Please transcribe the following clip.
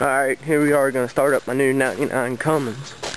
Alright, here we are going to start up my new 99 Cummins.